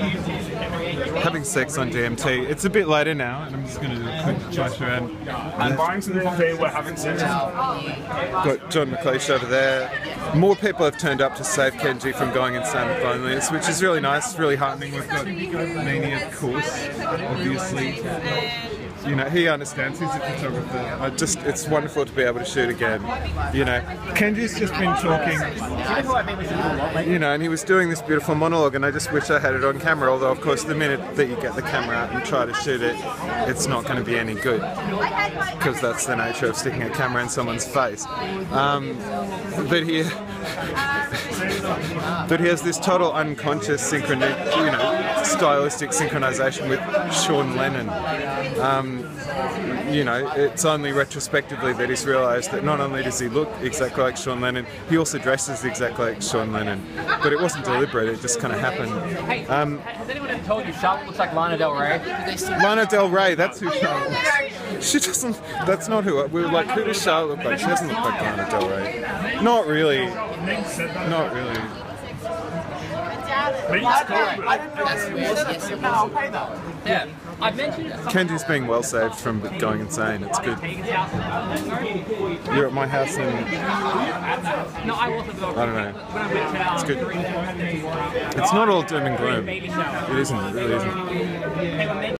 having sex on DMT. It's a bit later now, and I'm just going to do a quick josh around. I'm buying some coffee, we're having sex. Got John McLeish over there. More people have turned up to save Kenji from going insane with loneliness, which is really nice, really heartening. We've got Nini, of course, obviously. You know, he understands. He's a photographer. I just, it's wonderful to be able to shoot again. You know, Kenji's just been talking. You know, and he was doing this beautiful monologue, and I just wish I had it on camera. Although, of course, the minute that you get the camera out and try to shoot it, it's not going to be any good because that's the nature of sticking a camera in someone's face. Um, but he, but he has this total unconscious synchrony, you know, stylistic synchronization with Sean Lennon. Um, you know, it's only retrospectively that he's realised that not only does he look exactly like Sean Lennon, he also dresses exactly like Sean Lennon. But it wasn't deliberate; it just kind of happened. Um, Has anyone ever told you Charlotte looks like Lana Del Rey? Lana Del Rey, that's who Charlotte looks. She doesn't. That's not who. We were like, who does Charlotte look like? She doesn't look like Lana Del Rey. Not really. Not really. Yeah. I mentioned Kenji's being well saved from going insane. It's good. You're at my house and No, I wasn't I don't know. It's good. It's not all doom and gloom. It isn't. It really isn't.